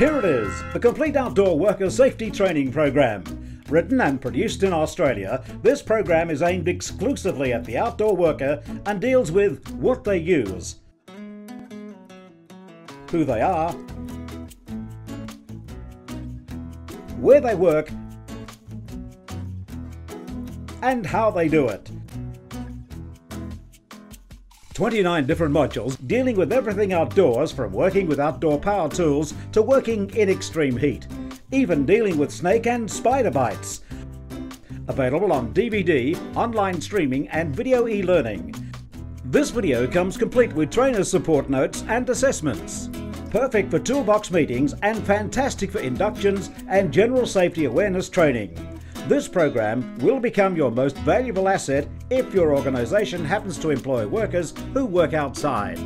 Here it is, the Complete Outdoor Worker Safety Training Program. Written and produced in Australia, this program is aimed exclusively at the outdoor worker and deals with what they use, who they are, where they work, and how they do it. 29 different modules dealing with everything outdoors from working with outdoor power tools to working in extreme heat, even dealing with snake and spider bites. Available on DVD, online streaming and video e-learning. This video comes complete with trainer support notes and assessments. Perfect for toolbox meetings and fantastic for inductions and general safety awareness training. This program will become your most valuable asset if your organisation happens to employ workers who work outside.